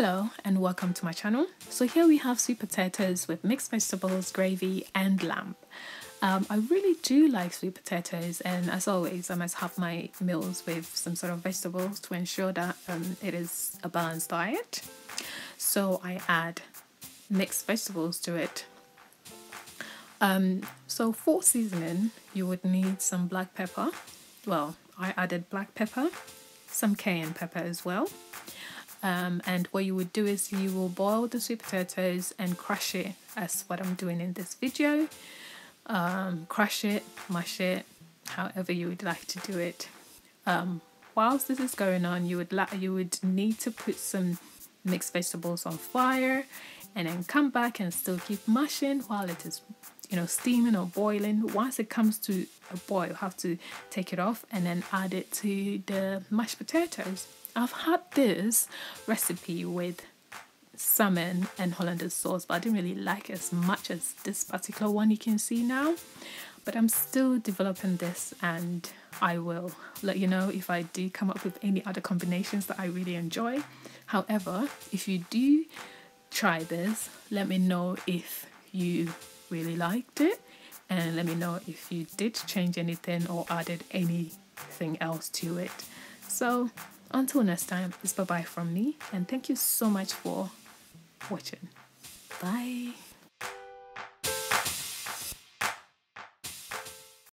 Hello and welcome to my channel. So here we have sweet potatoes with mixed vegetables, gravy and lamb. Um, I really do like sweet potatoes and as always I must have my meals with some sort of vegetables to ensure that um, it is a balanced diet. So I add mixed vegetables to it. Um, so for seasoning you would need some black pepper. Well I added black pepper, some cayenne pepper as well um, and what you would do is you will boil the sweet potatoes and crush it. As what I'm doing in this video. Um, crush it mash it however you would like to do it. Um, whilst this is going on you would you would need to put some mixed vegetables on fire and then come back and still keep mashing while it is you know steaming or boiling. Once it comes to a boil you have to take it off and then add it to the mashed potatoes I've had this recipe with salmon and hollandaise sauce, but I didn't really like it as much as this particular one you can see now. But I'm still developing this and I will let you know if I do come up with any other combinations that I really enjoy. However, if you do try this, let me know if you really liked it and let me know if you did change anything or added anything else to it. So until next time, it's bye bye from me, and thank you so much for watching. Bye.